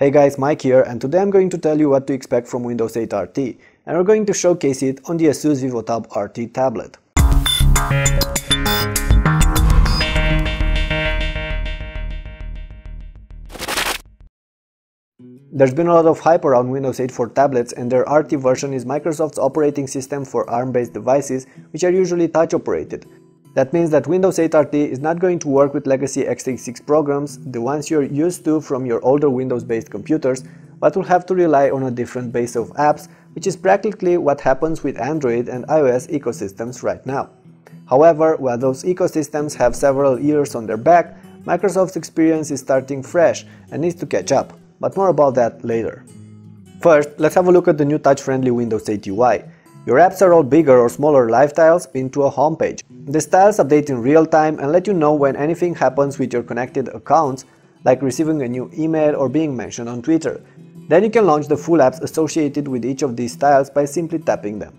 Hey guys, Mike here and today I'm going to tell you what to expect from Windows 8 RT and we're going to showcase it on the ASUS VivoTab RT tablet. There's been a lot of hype around Windows 8 for tablets and their RT version is Microsoft's operating system for ARM-based devices which are usually touch operated. That means that Windows 8 RT is not going to work with legacy x86 programs, the ones you're used to from your older Windows-based computers, but will have to rely on a different base of apps, which is practically what happens with Android and iOS ecosystems right now. However, while those ecosystems have several years on their back, Microsoft's experience is starting fresh and needs to catch up, but more about that later. First, let's have a look at the new touch-friendly Windows 8 UI. Your apps are all bigger or smaller live tiles into a homepage. The styles update in real time and let you know when anything happens with your connected accounts, like receiving a new email or being mentioned on Twitter. Then you can launch the full apps associated with each of these tiles by simply tapping them.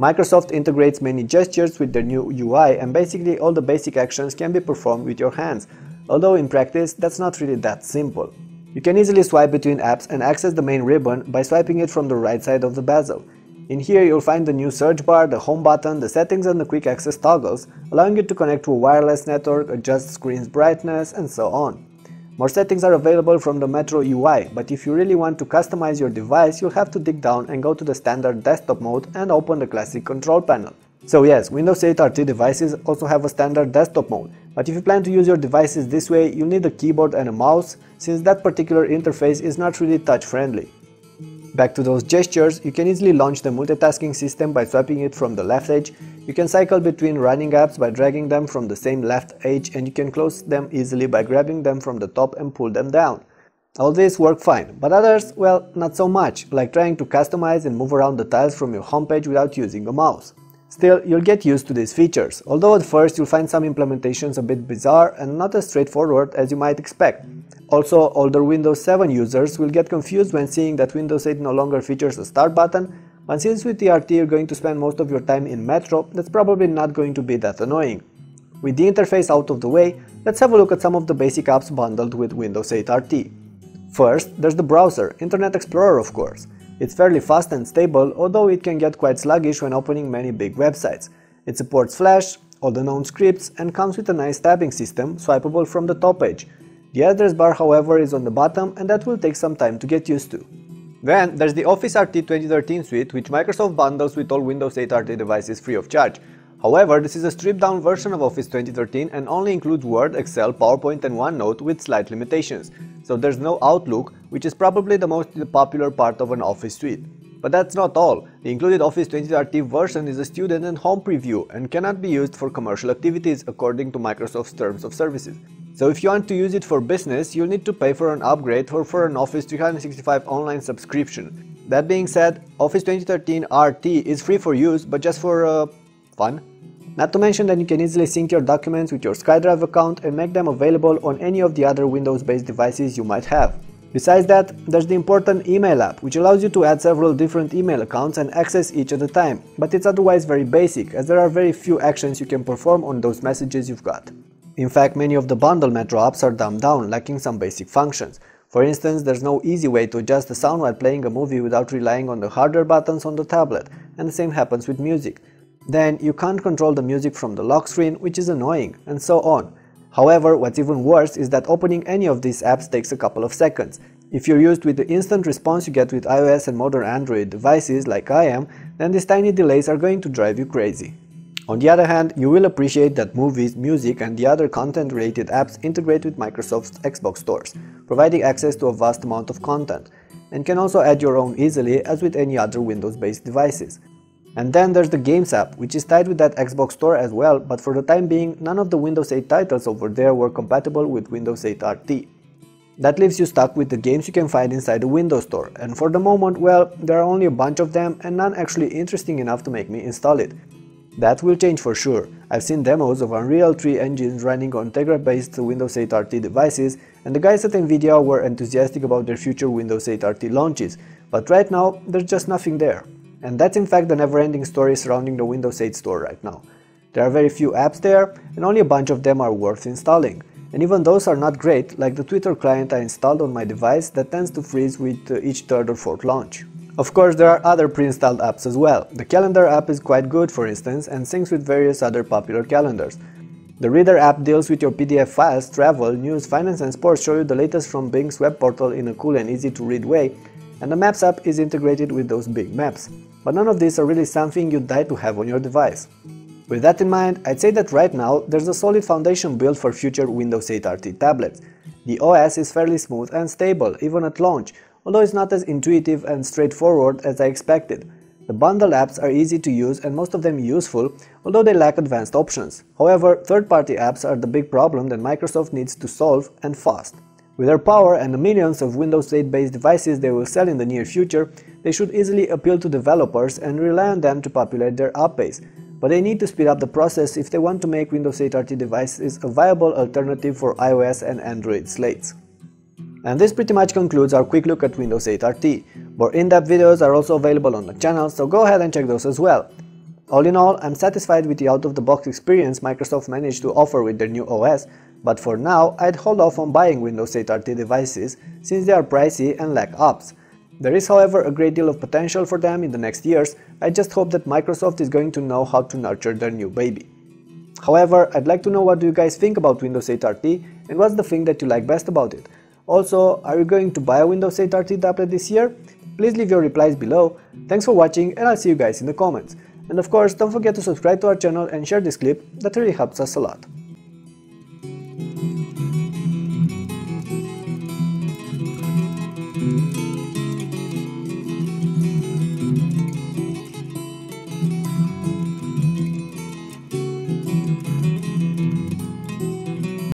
Microsoft integrates many gestures with their new UI and basically all the basic actions can be performed with your hands, although in practice that's not really that simple. You can easily swipe between apps and access the main ribbon by swiping it from the right side of the bezel. In here you'll find the new search bar, the home button, the settings and the quick access toggles, allowing you to connect to a wireless network, adjust screen's brightness and so on. More settings are available from the Metro UI, but if you really want to customize your device, you'll have to dig down and go to the standard desktop mode and open the classic control panel. So yes, Windows 8 RT devices also have a standard desktop mode, but if you plan to use your devices this way, you'll need a keyboard and a mouse, since that particular interface is not really touch friendly. Back to those gestures, you can easily launch the multitasking system by swiping it from the left edge, you can cycle between running apps by dragging them from the same left edge and you can close them easily by grabbing them from the top and pull them down. All these work fine, but others, well, not so much, like trying to customize and move around the tiles from your homepage without using a mouse. Still, you'll get used to these features, although at first you'll find some implementations a bit bizarre and not as straightforward as you might expect. Also, older Windows 7 users will get confused when seeing that Windows 8 no longer features a start button, but since with TRT you're going to spend most of your time in Metro, that's probably not going to be that annoying. With the interface out of the way, let's have a look at some of the basic apps bundled with Windows 8 RT. First, there's the browser, Internet Explorer of course. It's fairly fast and stable, although it can get quite sluggish when opening many big websites. It supports Flash, all the known scripts, and comes with a nice tabbing system, swipeable from the top edge. The address bar however is on the bottom and that will take some time to get used to. Then there's the Office RT 2013 suite which Microsoft bundles with all Windows 8 RT devices free of charge. However, this is a stripped down version of Office 2013 and only includes Word, Excel, PowerPoint and OneNote with slight limitations so there's no Outlook, which is probably the most popular part of an Office suite. But that's not all. The included Office 2013 version is a student and home preview and cannot be used for commercial activities according to Microsoft's terms of services. So if you want to use it for business, you'll need to pay for an upgrade or for an Office 365 online subscription. That being said, Office 2013 RT is free for use, but just for uh, fun. Not to mention that you can easily sync your documents with your SkyDrive account and make them available on any of the other Windows-based devices you might have. Besides that, there's the important email app, which allows you to add several different email accounts and access each at a time, but it's otherwise very basic, as there are very few actions you can perform on those messages you've got. In fact, many of the bundle Metro apps are dumbed down, lacking some basic functions. For instance, there's no easy way to adjust the sound while playing a movie without relying on the hardware buttons on the tablet, and the same happens with music. Then you can't control the music from the lock screen, which is annoying, and so on. However, what's even worse is that opening any of these apps takes a couple of seconds. If you're used with the instant response you get with iOS and modern Android devices like I am, then these tiny delays are going to drive you crazy. On the other hand, you will appreciate that movies, music and the other content related apps integrate with Microsoft's Xbox stores, providing access to a vast amount of content, and can also add your own easily as with any other Windows based devices. And then there's the Games app, which is tied with that Xbox store as well, but for the time being, none of the Windows 8 titles over there were compatible with Windows 8 RT. That leaves you stuck with the games you can find inside the Windows Store, and for the moment, well, there are only a bunch of them and none actually interesting enough to make me install it. That will change for sure. I've seen demos of Unreal 3 engines running on Tegra based Windows 8 RT devices, and the guys at Nvidia were enthusiastic about their future Windows 8 RT launches, but right now, there's just nothing there. And that's in fact the never-ending story surrounding the Windows 8 store right now. There are very few apps there, and only a bunch of them are worth installing. and even those are not great, like the Twitter client I installed on my device that tends to freeze with uh, each third or fourth launch. Of course, there are other pre-installed apps as well. The calendar app is quite good for instance and syncs with various other popular calendars. The Reader app deals with your PDF files, travel, news, finance and sports show you the latest from Bing's web portal in a cool and easy to read way, and the Maps app is integrated with those Bing Maps. But none of these are really something you'd die to have on your device. With that in mind, I'd say that right now there's a solid foundation built for future Windows 8 RT tablets. The OS is fairly smooth and stable, even at launch, although it's not as intuitive and straightforward as I expected. The bundle apps are easy to use and most of them useful, although they lack advanced options. However, third-party apps are the big problem that Microsoft needs to solve and fast. With their power and the millions of Windows 8 based devices they will sell in the near future, they should easily appeal to developers and rely on them to populate their app base. But they need to speed up the process if they want to make Windows 8 RT devices a viable alternative for iOS and Android slates. And this pretty much concludes our quick look at Windows 8 RT. More in-depth videos are also available on the channel, so go ahead and check those as well. All in all, I'm satisfied with the out-of-the-box experience Microsoft managed to offer with their new OS, but for now, I'd hold off on buying Windows 8 RT devices since they are pricey and lack apps. There is however a great deal of potential for them in the next years, I just hope that Microsoft is going to know how to nurture their new baby. However, I'd like to know what do you guys think about Windows 8 RT and what's the thing that you like best about it. Also, are you going to buy a Windows 8 RT tablet this year? Please leave your replies below. Thanks for watching and I'll see you guys in the comments. And of course, don't forget to subscribe to our channel and share this clip, that really helps us a lot.